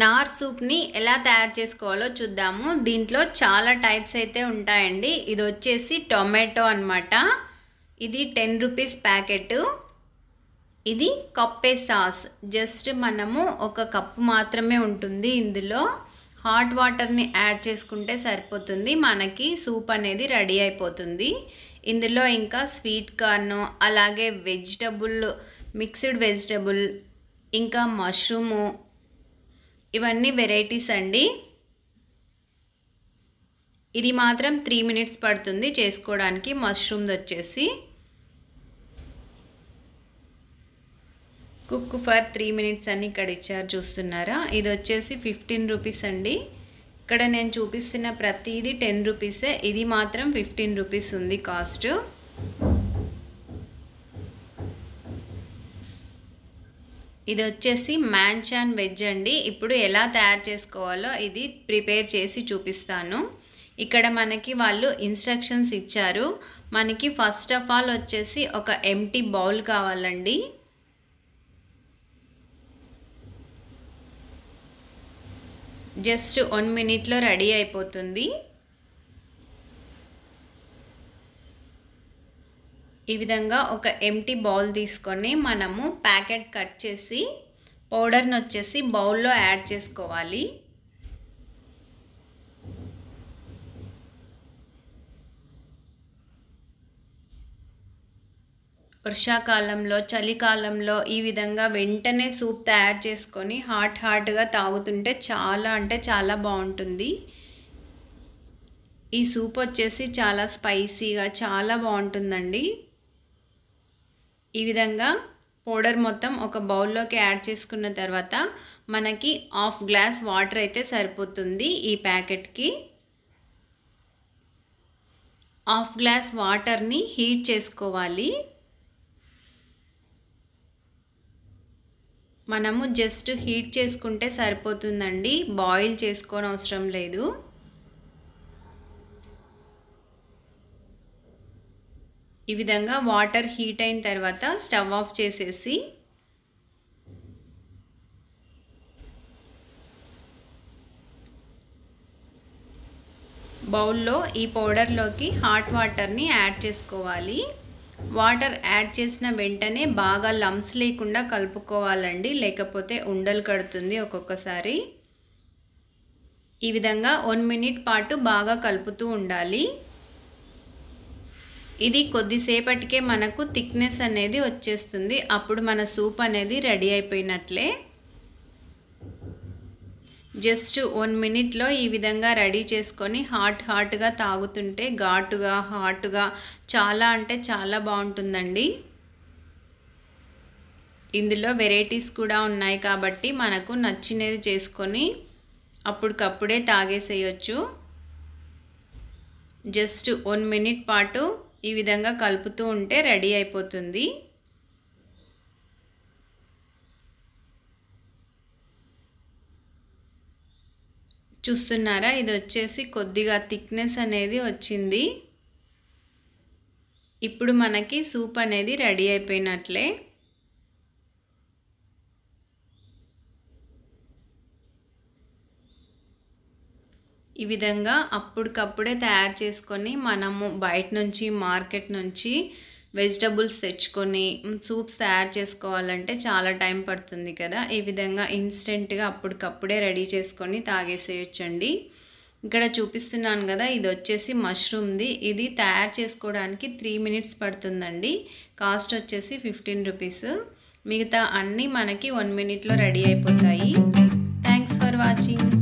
నార్ సూప్ని ఎలా తయారు చేసుకోవాలో చూద్దాము. దీంట్లో చాలా టైప్స్ అయితే ఉంటాయండి. ఇది వచ్చేసి టొమాటో అన్నమాట. ఇది టెన్ రూపీస్ ప్యాకెట్. ఇది కప్పే సాస్. జస్ట్ మనము ఒక కప్పు మాత్రమే ఉంటుంది ఇందులో. హాట్ వాటర్ని యాడ్ చేసుకుంటే సరిపోతుంది. మనకి సూప్ అనేది రెడీ అయిపోతుంది. ఇందులో ఇంకా స్వీట్ కార్న్ అలాగే వెజిటబుల్ మిక్స్డ్ వెజిటబుల్ ఇంకా మష్రూము ఇవన్నీ వెరైటీస్ అండి. ఇది మాత్రం త్రీ మినిట్స్ పడుతుంది చేసుకోవడానికి. మష్రూమ్ది వచ్చేసి కుక్ ఫర్ త్రీ మినిట్స్ అని ఇక్కడ ఇచ్చారు చూస్తున్నారా? ఇది వచ్చేసి ఫిఫ్టీన్ రూపీస్ అండి. ఇక్కడ నేను చూపిస్తున్న ప్రతిదీ టెన్ రూపీసే. ఇది మాత్రం ఫిఫ్టీన్ రూపీస్ ఉంది కాస్ట్. ఇది వచ్చేసి మ్యాన్చాన్ వెజ్ అండి. ఇప్పుడు ఎలా తయారు చేసుకోవాలో ఇది ప్రిపేర్ చేసి చూపిస్తాను. ఇక్కడ మనకి వాళ్ళు ఇన్స్ట్రక్షన్స్ ఇచ్చారు. మనకి ఫస్ట్ ఆఫ్ ఆల్ వచ్చేసి ఒక ఎంటీ బౌల్ కావాలండి. జస్ట్ వన్ మినిట్లో రెడీ అయిపోతుంది. ఈ విధంగా ఒక ఎంటీ బౌల్ తీసుకొని మనము ప్యాకెట్ కట్ చేసి పౌడర్ని వచ్చేసి బౌల్లో యాడ్ చేసుకోవాలి. వర్షాకాలంలో చలికాలంలో ఈ విధంగా వెంటనే సూప్ తయారు చేసుకొని హాట్ హాట్గా తాగుతుంటే చాలా అంటే చాలా బాగుంటుంది. ఈ సూప్ వచ్చేసి చాలా స్పైసీగా చాలా బాగుంటుందండి. ఈ విధంగా పౌడర్ మొత్తం ఒక బౌల్లోకి యాడ్ చేసుకున్న తర్వాత మనకి హాఫ్ గ్లాస్ వాటర్ అయితే సరిపోతుంది ఈ ప్యాకెట్కి. హాఫ్ గ్లాస్ వాటర్ని హీట్ చేసుకోవాలి. మనము జస్ట్ హీట్ చేసుకుంటే సరిపోతుందండి. బాయిల్ చేసుకోని అవసరం లేదు. ఈ విధంగా వాటర్ హీట్ అయిన తర్వాత స్టవ్ ఆఫ్ చేసేసి బౌల్లో ఈ పౌడర్లోకి హాట్ వాటర్ని యాడ్ చేసుకోవాలి. వాటర్ యాడ్ చేసిన వెంటనే బాగా లమ్స్ లేకుండా కలుపుకోవాలండి. లేకపోతే ఉండలు కడుతుంది ఒక్కొక్కసారి. ఈ విధంగా వన్ మినిట్ పాటు బాగా కలుపుతూ ఉండాలి. ఇది కొద్దిసేపటికే మనకు థిక్నెస్ అనేది వచ్చేస్తుంది. అప్పుడు మన సూప్ అనేది రెడీ అయిపోయినట్లే. జస్ట్ వన్ మినిట్లో ఈ విధంగా రెడీ చేసుకొని హాట్ హాట్గా తాగుతుంటే ఘాటుగా హాట్గా చాలా అంటే చాలా బాగుంటుందండి. ఇందులో వెరైటీస్ కూడా ఉన్నాయి కాబట్టి మనకు నచ్చినది చేసుకొని అప్పటికప్పుడే తాగేసేయచ్చు. జస్ట్ వన్ మినిట్ పాటు ఈ విధంగా కలుపుతూ ఉంటే రెడీ అయిపోతుంది. చూస్తున్నారా? ఇది వచ్చేసి కొద్దిగా థిక్నెస్ అనేది వచ్చింది. ఇప్పుడు మనకి సూప్ అనేది రెడీ అయిపోయినట్లే. ఈ విధంగా అప్పటికప్పుడే తయారు చేసుకొని మనము బయట నుంచి మార్కెట్ నుంచి వెజిటబుల్స్ తెచ్చుకొని సూప్స్ తయారు చేసుకోవాలంటే చాలా టైం పడుతుంది కదా. ఈ విధంగా ఇన్స్టెంట్గా అప్పటికప్పుడే రెడీ చేసుకొని తాగేసేయచ్చండి. ఇక్కడ చూపిస్తున్నాను కదా ఇది వచ్చేసి మష్రూమ్ది. ఇది తయారు చేసుకోవడానికి త్రీ మినిట్స్ పడుతుందండి. కాస్ట్ వచ్చేసి ఫిఫ్టీన్ రూపీస్. మిగతా అన్నీ మనకి వన్ మినిట్లో రెడీ అయిపోతాయి. Thanks for watching.